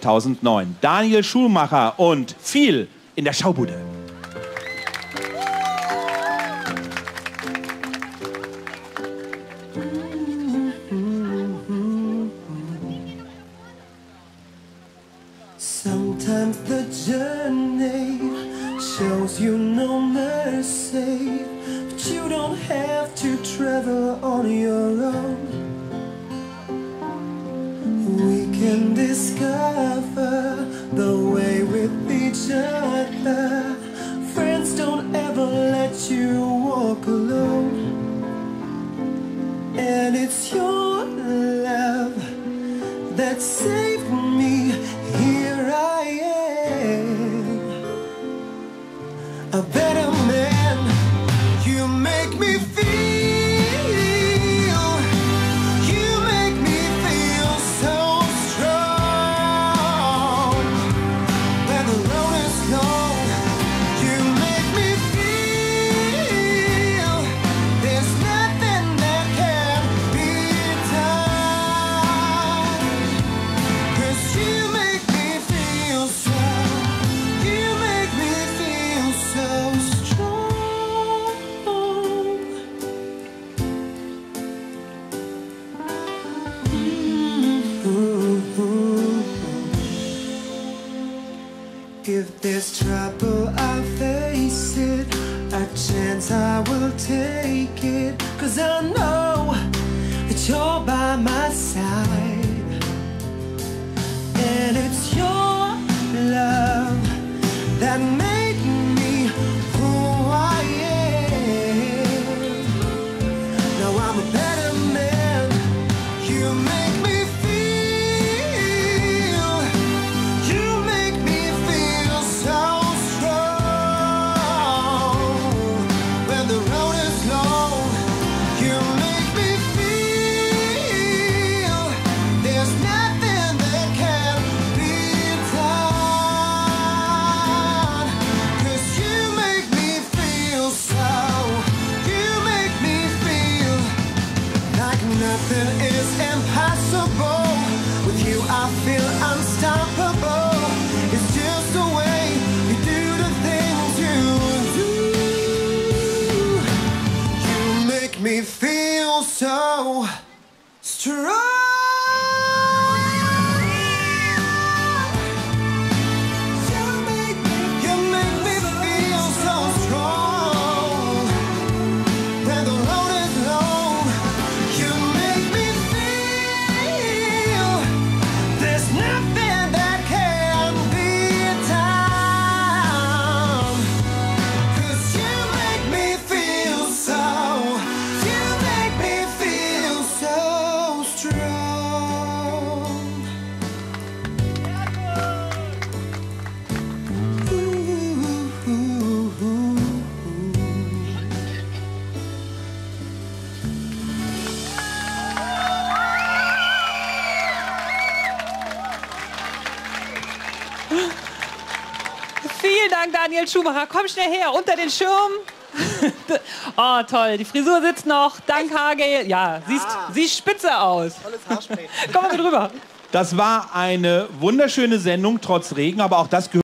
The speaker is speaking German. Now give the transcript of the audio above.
2009. Daniel Schulmacher und viel in der Schaubude. Sometimes the journey shows you no mercy, but you don't have to travel on your own. We can discover it's your love that saved If there's trouble, I face it. A chance I will take it. Cause I know that you're by my side. And it's your love that made me who I am. Now I'm a nothing is impossible. With you, I feel unstoppable. It's just the way you do the things you do. You make me feel so strong. Dank, Daniel Schumacher. Komm schnell her, unter den Schirm. oh, toll. Die Frisur sitzt noch. Dank Hage. Ja, siehst, siehst spitze aus. Komm mal mit rüber. Das war eine wunderschöne Sendung, trotz Regen, aber auch das gehört.